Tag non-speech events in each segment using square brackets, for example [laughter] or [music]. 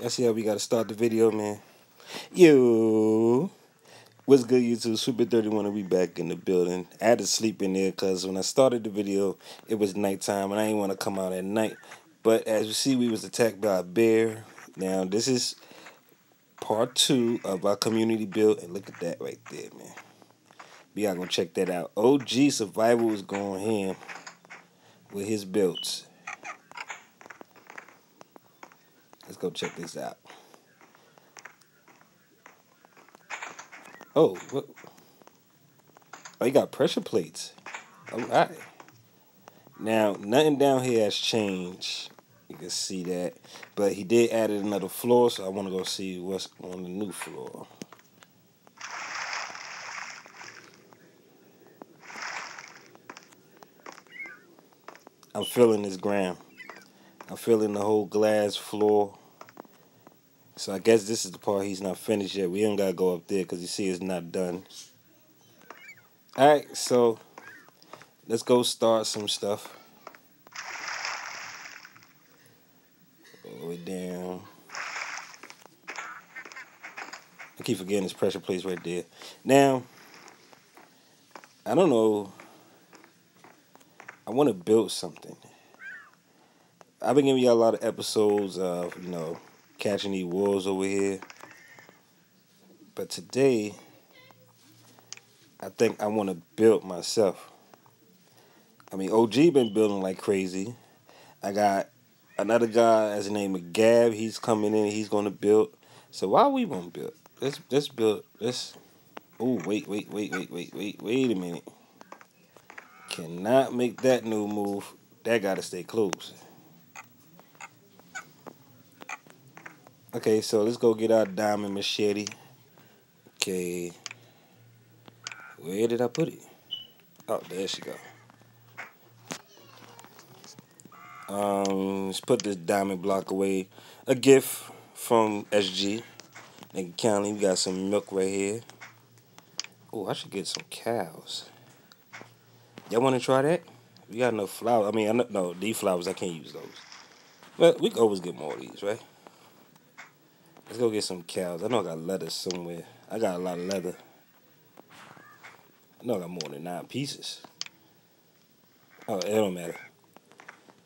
That's how we gotta start the video, man. Yo, what's good, YouTube? Super 31 to be back in the building. I had to sleep in there because when I started the video, it was nighttime and I didn't want to come out at night. But as you see, we was attacked by a bear. Now, this is part two of our community build. And look at that right there, man. We gotta go check that out. OG Survival is going ham with his builds. Let's go check this out. Oh, what? Oh, you got pressure plates. All right. Now, nothing down here has changed. You can see that. But he did add another floor, so I want to go see what's on the new floor. I'm feeling this ground. I'm feeling the whole glass floor. So I guess this is the part he's not finished yet. We ain't got to go up there because you see it's not done. Alright, so let's go start some stuff. Way down. I keep forgetting this pressure plates right there. Now, I don't know. I want to build something. I've been giving you a lot of episodes of, you know, catching these wolves over here. But today, I think I want to build myself. I mean, OG been building like crazy. I got another guy as name of Gab. He's coming in. He's going to build. So why we want to build? Let's let's build. Let's. Oh wait wait wait wait wait wait wait a minute. Cannot make that new move. That got to stay closed. Okay, so let's go get our diamond machete. Okay. Where did I put it? Oh, there she go. Um, let's put this diamond block away. A gift from SG. Lincoln County. We got some milk right here. Oh, I should get some cows. Y'all want to try that? We got enough flowers. I mean, no, these flowers, I can't use those. But we can always get more of these, right? Let's go get some cows. I know I got leather somewhere. I got a lot of leather. I know I got more than nine pieces. Oh, it don't matter.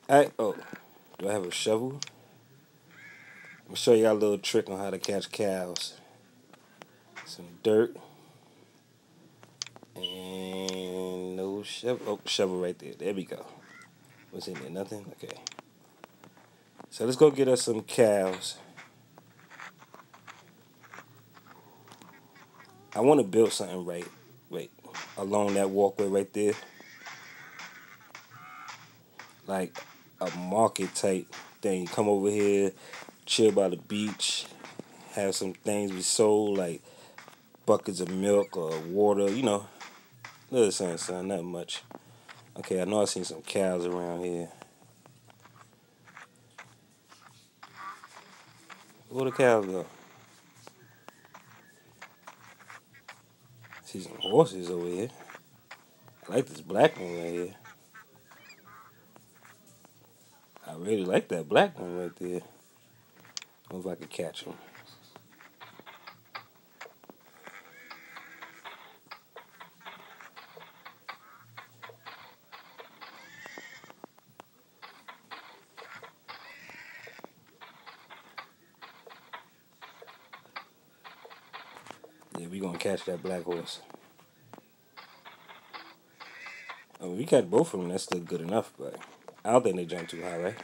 Alright, oh. Do I have a shovel? I'm gonna show y'all a little trick on how to catch cows. Some dirt. And no shovel. Oh, shovel right there. There we go. What's in there? Nothing? Okay. So let's go get us some cows. I want to build something right, wait, along that walkway right there. Like a market type thing. Come over here, chill by the beach, have some things we sold, like buckets of milk or water, you know. Little something, son, not much. Okay, I know I seen some cows around here. Where the cows go? See some horses over here. I like this black one right here. I really like that black one right there. I if I can catch him. Yeah, that black horse. Mean, we got both of them. That's still good enough, but I don't think they jump too high, right?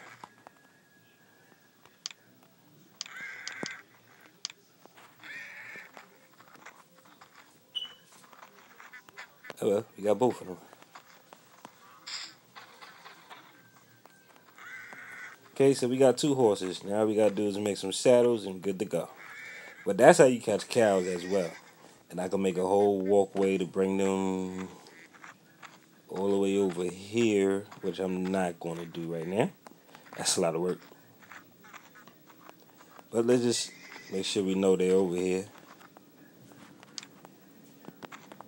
Oh well, we got both of them. Okay, so we got two horses. Now we gotta do is make some saddles and good to go. But that's how you catch cows as well. And I can make a whole walkway to bring them all the way over here, which I'm not going to do right now. That's a lot of work. But let's just make sure we know they're over here.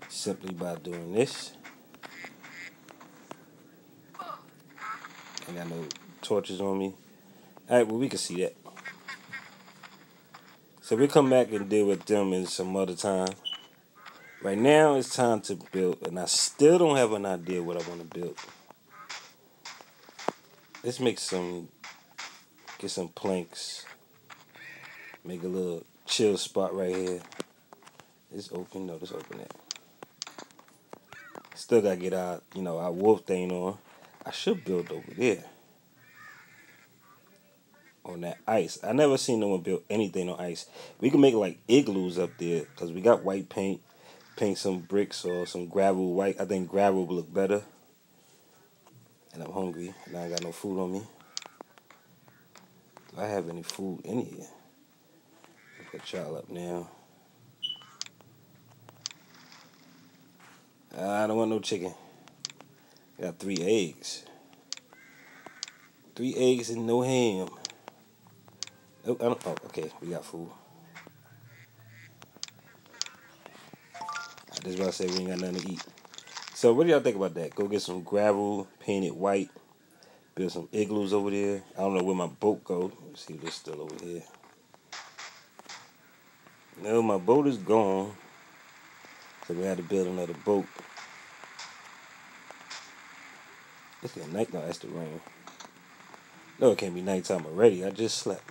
Simply by doing this. I got no torches on me. Alright, well we can see that. So we come back and deal with them in some other time. Right now it's time to build, and I still don't have an idea what I want to build. Let's make some, get some planks. Make a little chill spot right here. It's open, no, just open it. Still gotta get our, you know, our wolf thing on. I should build over there. On that ice. I never seen no one build anything on ice. We can make like igloos up there because we got white paint. Paint some bricks or some gravel white. I think gravel will look better. And I'm hungry. And I got no food on me. Do I have any food in here? Put y'all up now. Ah, I don't want no chicken. I got three eggs. Three eggs and no ham. Oh, I don't, oh, okay, we got food. I just about to say we ain't got nothing to eat. So what do y'all think about that? Go get some gravel, paint it white, build some igloos over there. I don't know where my boat go. Let's see if it's still over here. No, my boat is gone. So we had to build another boat. It's getting night. No, that's the rain. No, it can't be nighttime already. I just slept.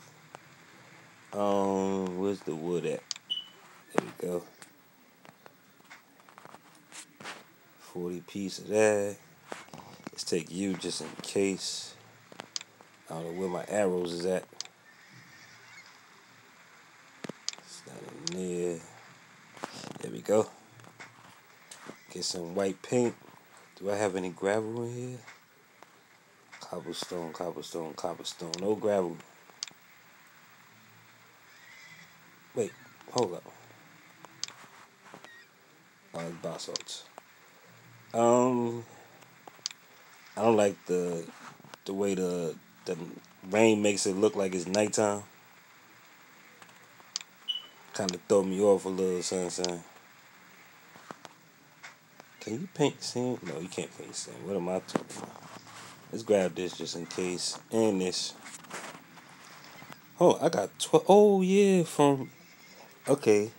Um, where's the wood at? There we go. 40 piece of that. Let's take you just in case. I don't know where my arrows is at. It's not in there. There we go. Get some white paint. Do I have any gravel in here? Cobblestone, cobblestone, cobblestone. No gravel. Wait, hold up. Oh, it's basalts. Um, I don't like the the way the the rain makes it look like it's nighttime. Kind of throw me off a little, son, Can you paint sand? No, you can't paint sand. What am I talking about? Let's grab this just in case. And this. Oh, I got 12. Oh, yeah, from. Okay.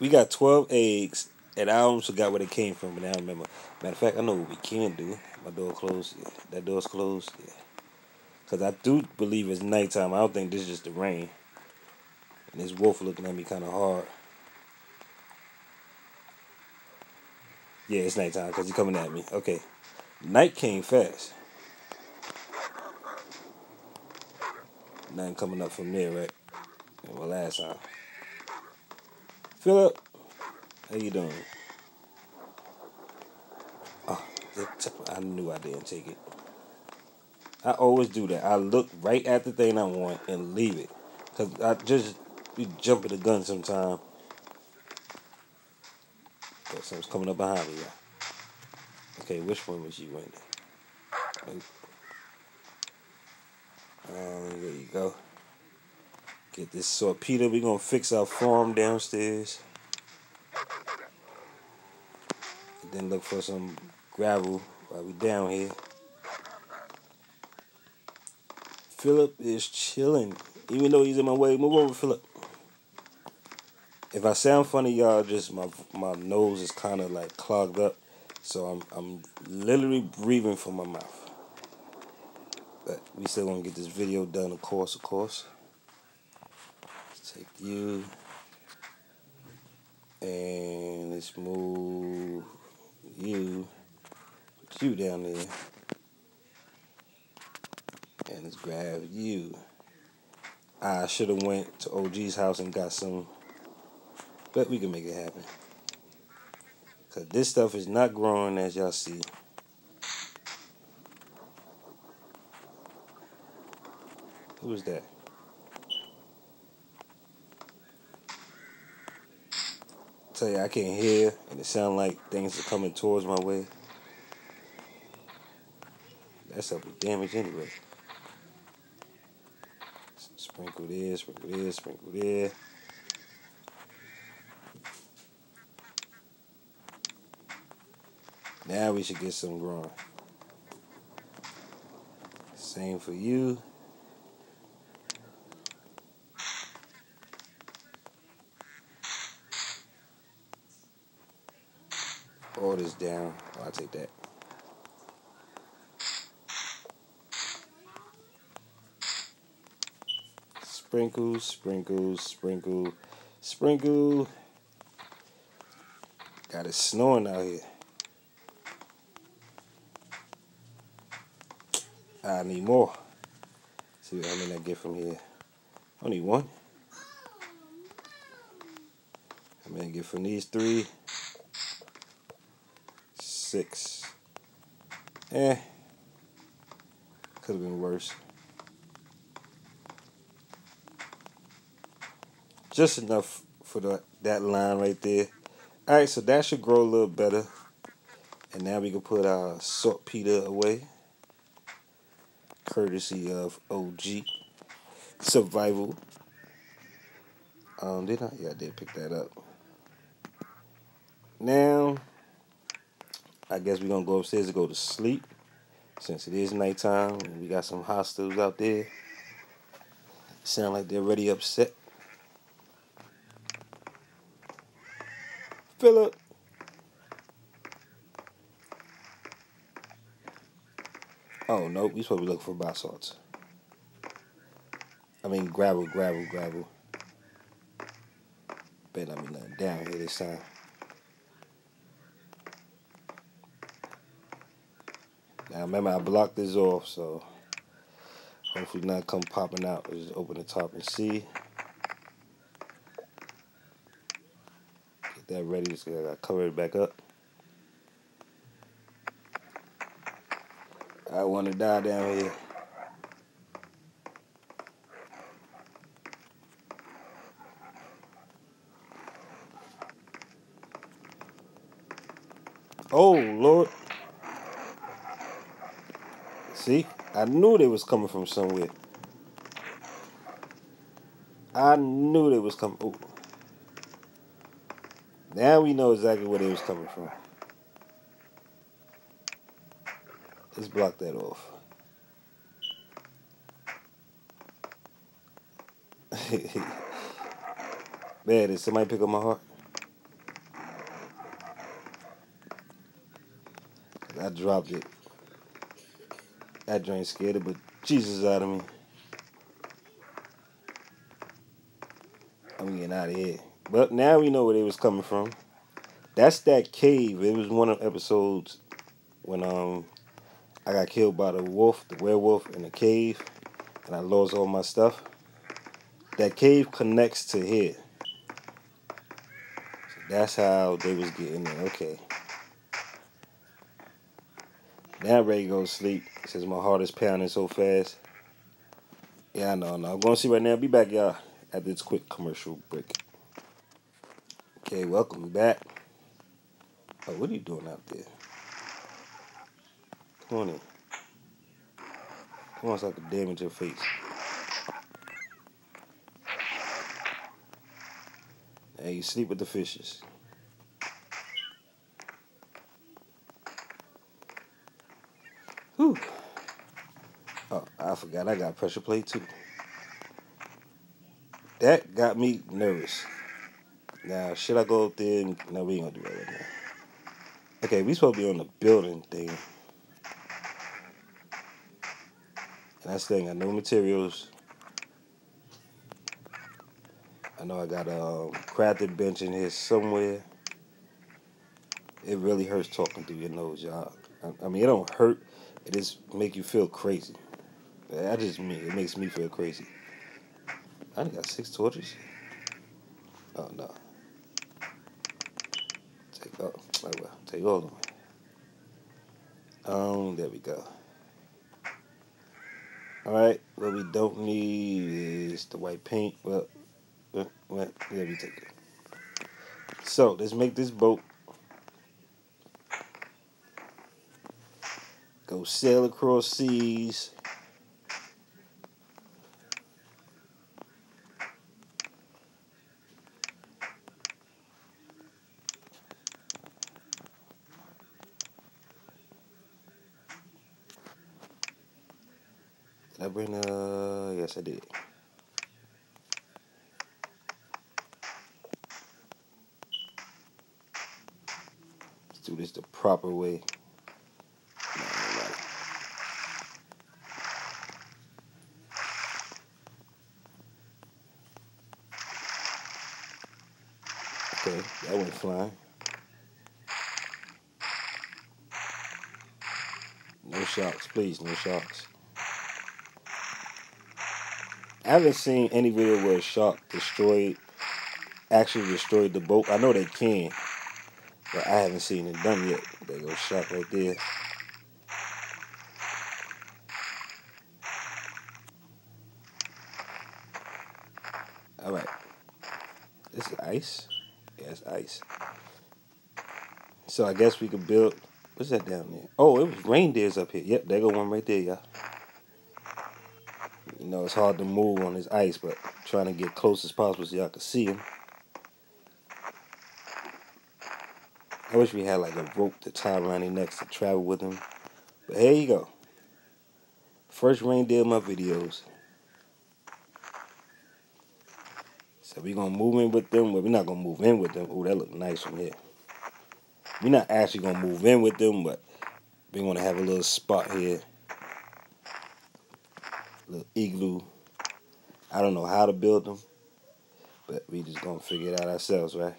We got 12 eggs and I almost forgot where they came from, but I remember. Matter of fact, I know what we can do. My door closed. Yeah. That door's closed. Yeah. Because I do believe it's nighttime. I don't think this is just the rain. And this wolf looking at me kind of hard. Yeah, it's nighttime because he's coming at me. Okay. Night came fast. Nothing coming up from there, right? Well, last time. Philip. How you doing? Oh, I knew I didn't take it. I always do that. I look right at the thing I want and leave it. Because I just be jumping the gun sometime. But something's coming up behind me. Yeah. Okay, which one was you in? Um, there you go. Get this saltpeter. We're going to fix our farm downstairs. Then look for some gravel while we down here. Philip is chilling. Even though he's in my way, move over, Philip. If I sound funny, y'all, just my my nose is kind of like clogged up, so I'm I'm literally breathing from my mouth. But we still gonna get this video done, of course, of course. Let's take you and let's move you, put you down there, and let's grab you. I should have went to OG's house and got some, but we can make it happen. Cause this stuff is not growing as y'all see. Who's that? Tell you I can't hear, and it sounds like things are coming towards my way. That's up with damage anyway. Sprinkle this, sprinkle this, sprinkle there. Now we should get some growing. Same for you. Down. Oh, I'll take that. Sprinkle, sprinkle, sprinkle, sprinkle. Got it snowing out here. I need more. See how many I get from here. Only one. I get from these three? Six. Eh. Could have been worse. Just enough for the, that line right there. Alright, so that should grow a little better. And now we can put our salt saltpeter away courtesy of OG Survival. Um, did I? Yeah, I did pick that up. Now, I guess we're gonna go upstairs to go to sleep since it is nighttime and we got some hostiles out there. Sound like they're already upset. Philip. Oh, no, we supposed to be looking for basalts. I mean, gravel, gravel, gravel. Bet I mean nothing down here this time. Now, remember, I blocked this off, so hopefully not come popping out. Let's just open the top and see. Get that ready. Just gotta cover it back up. I want to die down here. Oh, Lord. See? I knew they was coming from somewhere. I knew they was coming. Ooh. Now we know exactly where they was coming from. Let's block that off. [laughs] Man, did somebody pick up my heart? I dropped it. That joint scared it, but Jesus out of me. I'm getting out of here. But now we know where they was coming from. That's that cave. It was one of episodes when um I got killed by the wolf, the werewolf in the cave, and I lost all my stuff. That cave connects to here. So that's how they was getting there. Okay. Now I'm ready to go to sleep since my heart is pounding so fast. Yeah, I know, I know. I'm going to see right now. Be back, y'all, after this quick commercial break. Okay, welcome back. Oh, what are you doing out there? Come on in. Come on so I can damage your face. Hey, you sleep with the fishes. Whew. Oh, I forgot I got pressure plate too. That got me nervous. Now, should I go up there? And, no, we ain't gonna do that right now. Okay, we supposed to be on the building thing. And that's the thing, I know materials. I know I got a um, crafted bench in here somewhere. It really hurts talking through your nose, y'all. I, I mean, it don't hurt. It just make you feel crazy. That just me. It makes me feel crazy. I only got six torches. Oh no. Take oh, well, take all of them. Um, there we go. All right, what we don't need is the white paint. Well, uh, well, yeah, we take it. So let's make this boat go sail across seas. Did I bring uh yes I did. Let's do this the proper way. Okay, that went flying. No please, no shocks. I haven't seen any video where a shark destroyed, actually destroyed the boat. I know they can, but I haven't seen it done yet. There goes shark right there. All right. This is ice. Yeah, ice. So I guess we could build. What's that down there? Oh, it was reindeers up here. Yep, there go one right there, y'all. You know, it's hard to move on this ice, but trying to get close as possible so y'all can see them. I wish we had like a rope to tie around their necks to travel with them. But here you go. First reindeer in my videos. So we're gonna move in with them, but we're not gonna move in with them. Oh, that look nice from here. We're not actually gonna move in with them, but we're going to have a little spot here. Little igloo. I don't know how to build them, but we just gonna figure it out ourselves, right?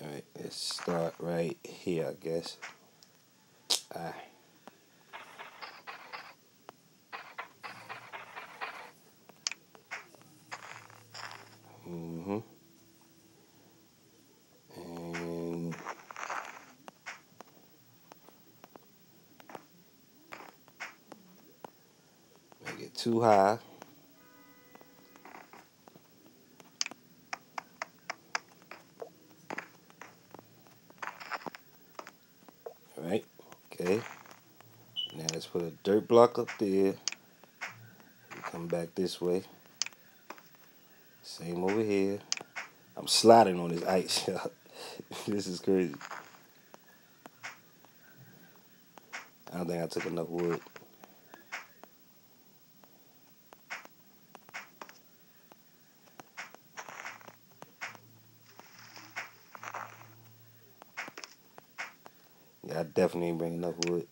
Alright, let's start right here, I guess. Ah. Mm-hmm. And make it too high. Right, okay. Now let's put a dirt block up there. Come back this way. Same over here. I'm sliding on this ice. [laughs] this is crazy. I don't think I took enough wood. Definitely ain't bringing enough wood.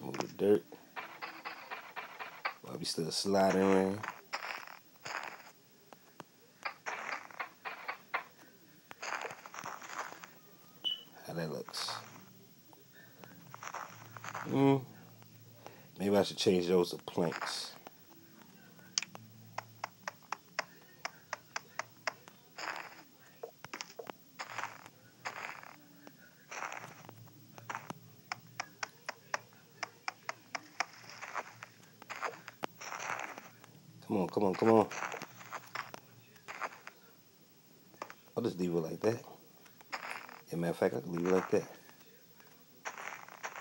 Let's the dirt. We still sliding around. How that looks. Hmm. Maybe I should change those to planks. Come on, come on. I'll just leave it like that. As a matter of fact, I can leave it like that.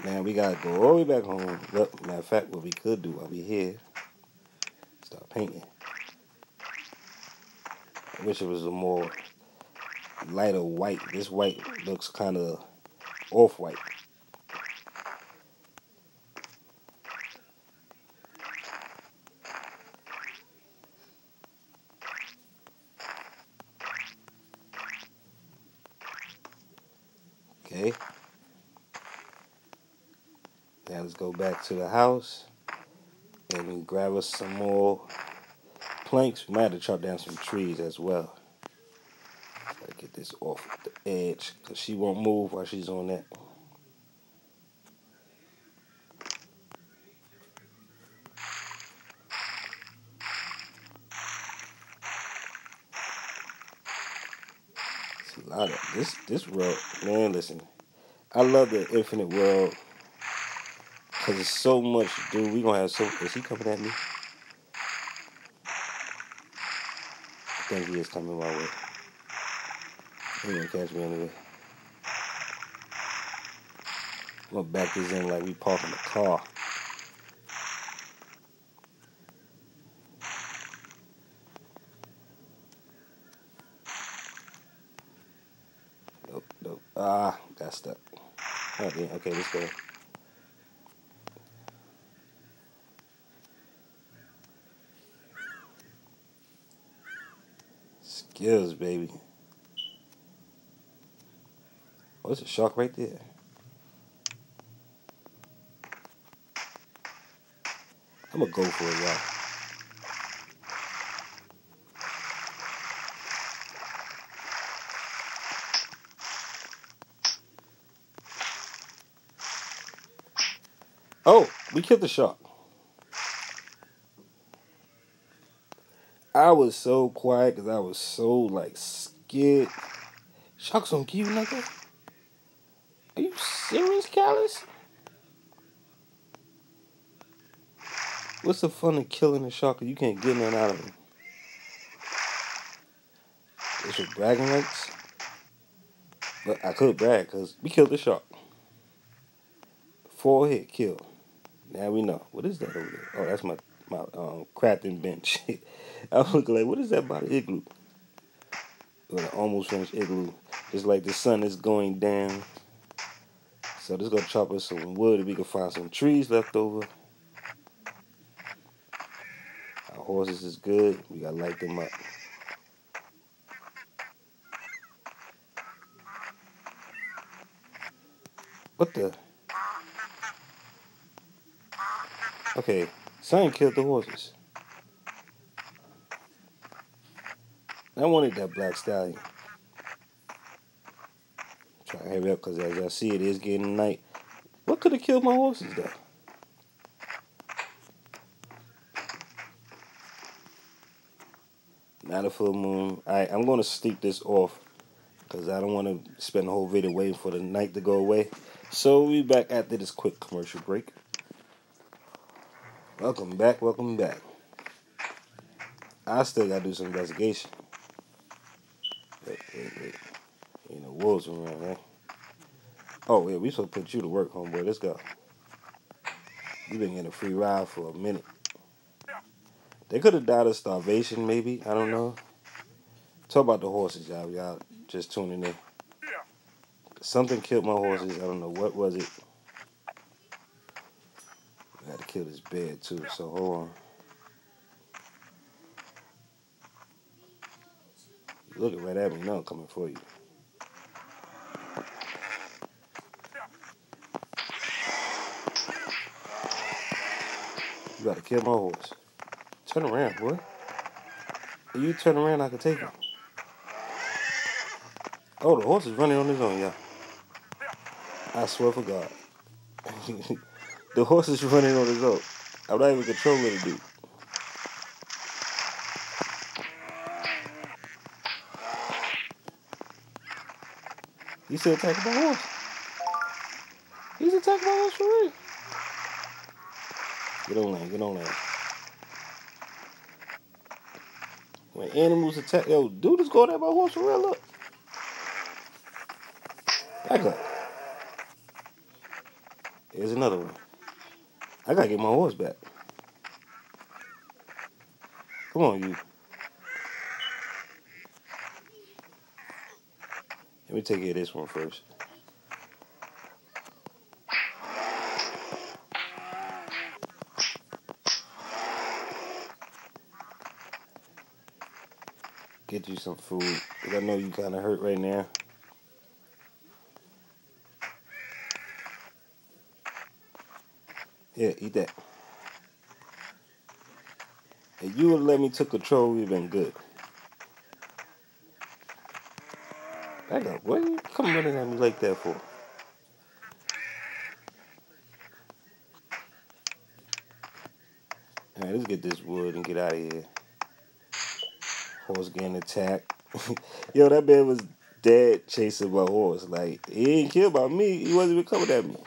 Man, we gotta go all the way back home. But matter of fact, what we could do while we're here, start painting. I wish it was a more lighter white. This white looks kind of off-white. Okay. Now let's go back to the house and grab us some more planks. We might have to chop down some trees as well. Gotta get this off the edge because she won't move while she's on that. It's a lot of this world, man. Listen, I love the infinite world because it's so much do. We gonna have so. Is he coming at me? I think he is coming my way. He gonna catch me anyway. I'm gonna back this in like we parking the car. Okay. Skills, baby. Oh, there's a shark right there. I'm gonna go for it, y'all. Oh, we killed the shark. I was so quiet because I was so like scared. Sharks don't you, nigga. Are you serious, Kaalus? What's the fun of killing a shark if you can't get nothing out of him? It's your bragging rights. But I could brag because we killed the shark. Four hit kill. Now we know. What is that over there? Oh, that's my my um, crafting bench. [laughs] I was looking like, what is that by the igloo? Well, an almost finished igloo. It's like the sun is going down. So is gonna chop us some wood if we can find some trees left over. Our horses is good. We gotta light them up. What the? Okay, Son killed the horses. I wanted that black stallion. Try to hurry up because as y'all see, it is getting night. What could have killed my horses though? Not a full moon. Alright, I'm going to sleep this off because I don't want to spend the whole video waiting for the night to go away. So we'll be back after this quick commercial break. Welcome back, welcome back. I still gotta do some investigation. Wait, wait, wait. Ain't no wolves around, right? Oh, yeah, we supposed to put you to work, homeboy. Let's go. You've been getting a free ride for a minute. They could have died of starvation, maybe. I don't know. Talk about the horses, y'all. Y'all just tuning in. Something killed my horses. I don't know what was it. To kill this bed too. So hold on. looking right at me now. Coming for you. You gotta kill my horse. Turn around, boy. If you turn around, I can take him. Oh, the horse is running on his own, yeah. I swear for God. [laughs] the horse is running on his own. I'm not even controlling the dude. He's still attacking my horse. He's attacking my horse for real. Get on land, get on land. When animals attack, yo, dude is going at my horse for real. Look. Back up. Here's another one. I gotta get my horse back. Come on, you. Let me take care of this one first. Get you some food. I know you kind of hurt right now. Yeah, eat that. If you would let me take control, we've been good. Back up. What are you come running at me like that for? Alright, let's get this wood and get out of here. Horse getting attacked. [laughs] Yo, that man was dead chasing my horse. Like, he ain't killed by me. He wasn't even coming at me.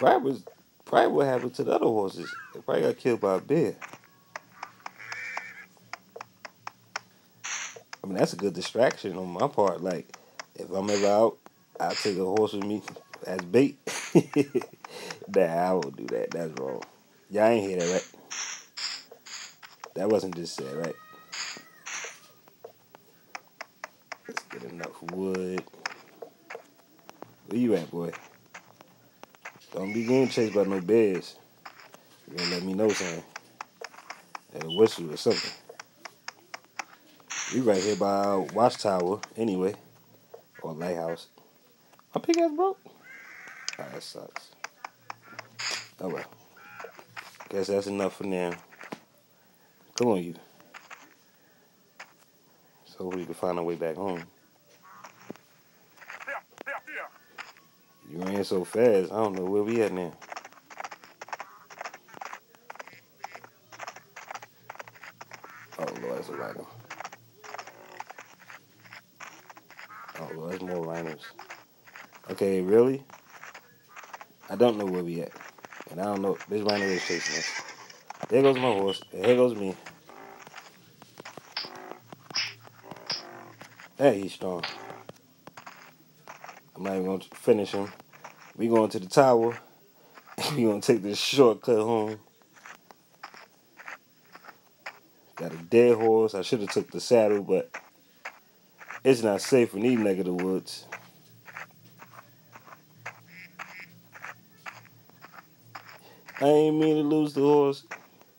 Probably was probably what happened to the other horses. They probably got killed by a bear. I mean, that's a good distraction on my part. Like, if I'm ever out, I'll take a horse with me as bait. [laughs] nah, I won't do that. That's wrong. Y'all ain't hear that, right? That wasn't just said, right? Let's get enough wood. Where you at, boy? Don't be getting chased by no bears. You gotta let me know something. At a whistle or something. We right here by our Watchtower, anyway, or Lighthouse. My pickaxe broke. Oh, that sucks. Oh well. Guess that's enough for now. Come on, you. So we can find our way back home. You ran so fast. I don't know where we at now. Oh Lord, that's a rhino. Oh Lord, there's more rhinos. Okay, really? I don't know where we at. And I don't know. This rhino is chasing us. There goes my horse. And here goes me. Hey, he's strong. I'm not even to finish him. We going to the tower. [laughs] we to take this shortcut home. Got a dead horse. I should have took the saddle, but it's not safe in these neck of the woods. I ain't mean to lose the horse.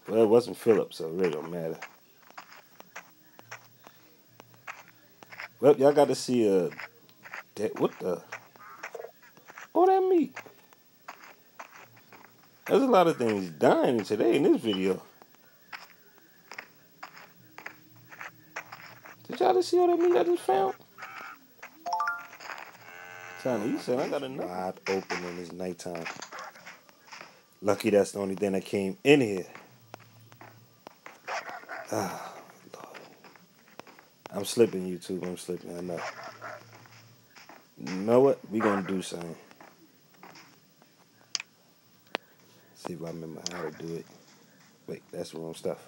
Well, it wasn't Philip, so it really don't matter. Well, y'all got to see a. Uh, what the? Oh, that meat. There's a lot of things dying today in this video. Did y'all just see all that meat I just found? Trying you said I got enough. Wide open and it's nighttime. Lucky that's the only thing that came in here. Ah. I'm slipping, YouTube. I'm slipping. I know. You know what? We gonna do something. See if I remember how to do it. Wait, that's the wrong stuff.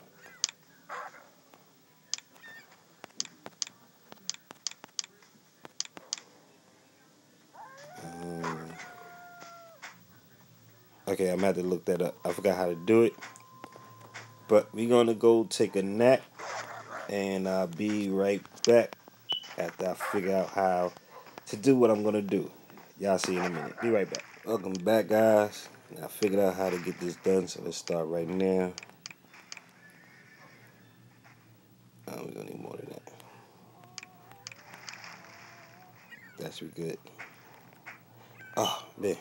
Um, okay, I'm gonna have to look that up. I forgot how to do it. But we're gonna go take a nap and I'll be right back after I figure out how to do what I'm gonna do. Y'all see in a minute. Be right back. Welcome back, guys. I figured out how to get this done, so let's start right now. Oh, we're gonna need more than that. That's be good. Oh, man.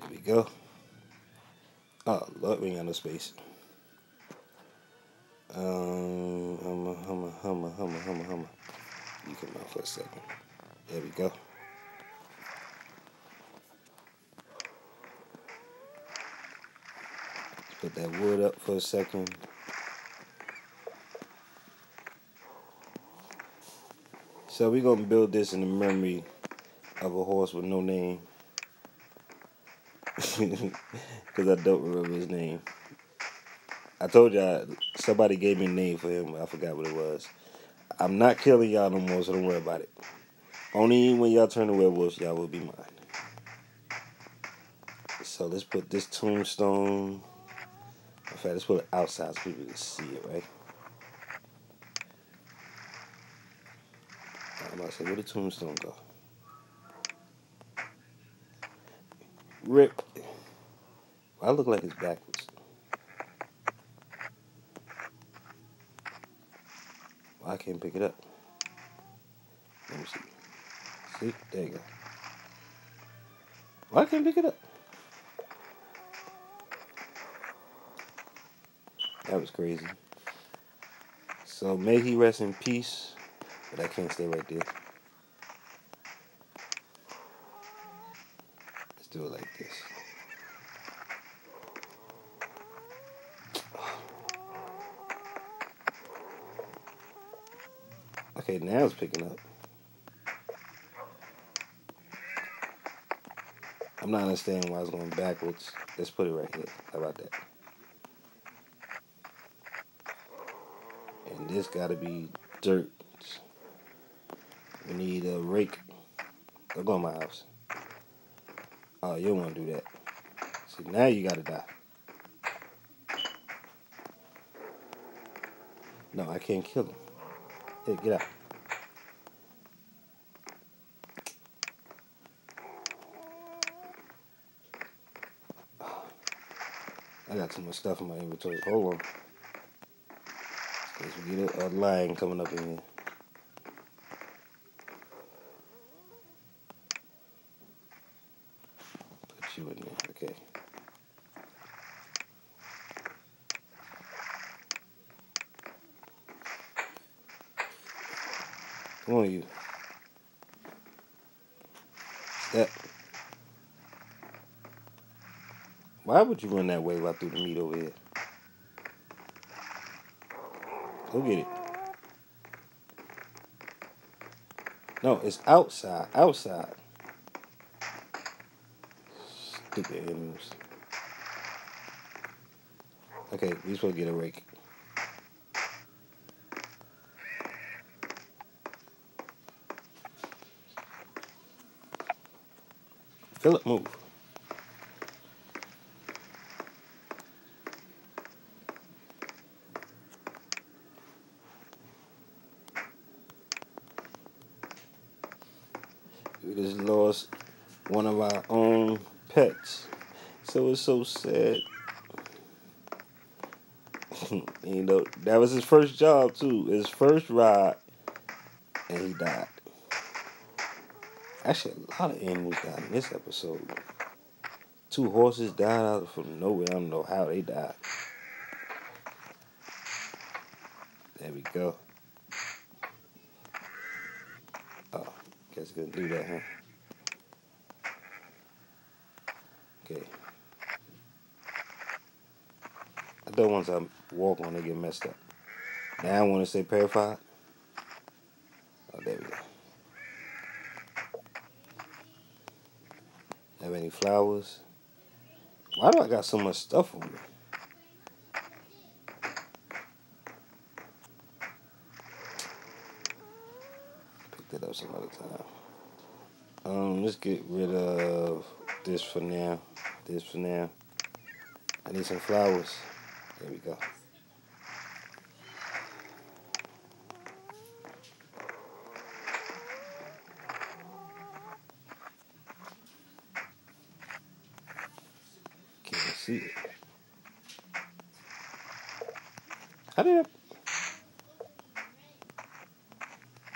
There we go. Oh, we ain't got no space. Um, hummer, hummer, hummer, hummer, hummer, hummer. You come out for a second. There we go. Put that wood up for a second. So we're going to build this in the memory of a horse with no name. Because I don't remember his name. I told y'all somebody gave me a name for him. I forgot what it was. I'm not killing y'all no more, so don't worry about it. Only when y'all turn to werewolves, y'all will be mine. So let's put this tombstone. In fact, let's put it outside so people can see it, right? I'm about to say, where the tombstone go? Rip. I look like it's backwards. I can't pick it up. Let me see. See? There you go. I can't pick it up? That was crazy. So may he rest in peace. But I can't stay right there. Let's do it like this. Okay, now it's picking up. I'm not understanding why it's going backwards. Let's put it right here. How about that? And this got to be dirt. We need a rake. Go go in my house. Oh, you don't want to do that. See, now you got to die. No, I can't kill him. Hey, get out. I got too much stuff in my inventory. Hold on. Cause we get a, a line coming up in here. Put you in there. Okay. Come on, you. Step. Why would you run that way while through the meat over here? Go get it. No, it's outside. Outside. Stupid animals. Okay, we supposed to get a rake. Philip, move. We just lost one of our own pets. So it's so sad. [laughs] you know, that was his first job too. His first ride and he died. Actually, a lot of animals died in this episode. Two horses died out from nowhere. I don't know how they died. There we go. Oh, guess gonna do that, huh? Okay. I don't want to walk on they get messed up. Now I want to say purified. Oh, there we go. Have any flowers? Why do I got so much stuff on me? Pick that up some other time. Um, let's get rid of this for now. This for now. I need some flowers. There we go. Can't see it. How did I...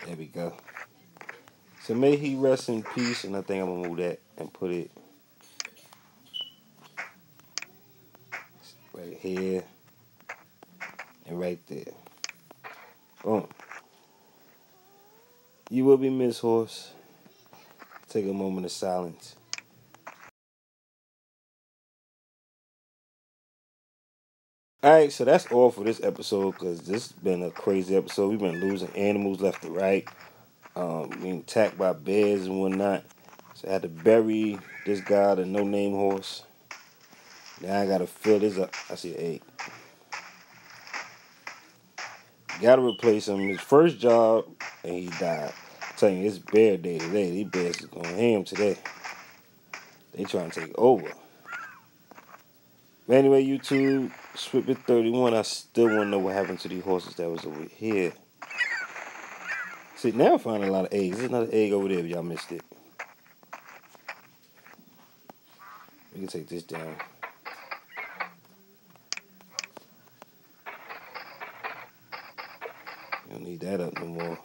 There we go. So may he rest in peace, and I think I'm gonna move that and put it right here and right there. Boom. You will be missed, horse. Take a moment of silence. All right, so that's all for this episode because this has been a crazy episode. We've been losing animals left and right, um, being attacked by bears and whatnot. So I had to bury this guy, the no name horse. Now I gotta fill this up. I see an. Gotta replace him. His first job, and he died. I'm telling you, it's bear day today. These bears is going ham today. They trying to take over. But anyway, YouTube, Swiftbig 31, I still want to know what happened to these horses that was over here. See, now I'm finding a lot of eggs. There's another egg over there if y'all missed it. We can take this down. You don't need that up no more.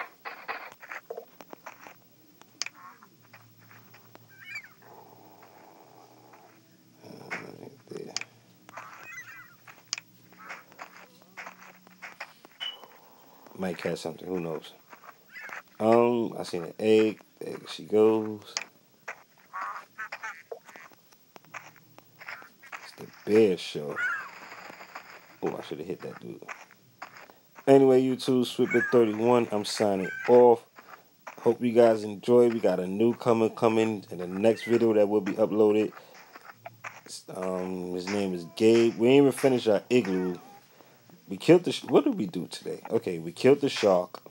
Might catch something. Who knows? Um, I seen an egg. There she goes. It's the bear show. Oh, I should have hit that dude. Anyway, YouTube, Swiftbig31, I'm signing off. Hope you guys enjoy. We got a newcomer coming in the next video that will be uploaded. Um, his name is Gabe. We ain't even finished our igloo. We killed the. What did we do today? Okay, we killed the shark.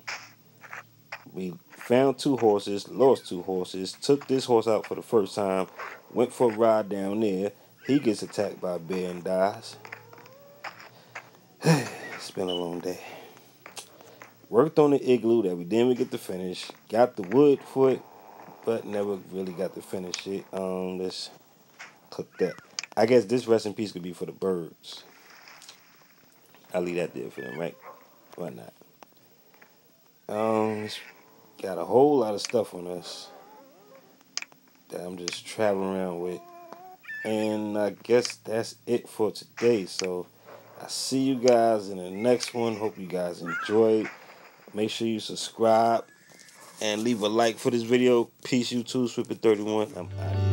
We found two horses, lost two horses, took this horse out for the first time, went for a ride down there. He gets attacked by a bear and dies. [sighs] it's been a long day. Worked on the igloo that we didn't get to finish. Got the wood for it, but never really got to finish it. Um, let's cook that. I guess this rest in peace could be for the birds. I'll leave that there for them, right? Why not? Um, got a whole lot of stuff on us that I'm just traveling around with. And I guess that's it for today. So I see you guys in the next one. Hope you guys enjoyed. Make sure you subscribe and leave a like for this video. Peace, you too, Swift 31. I'm out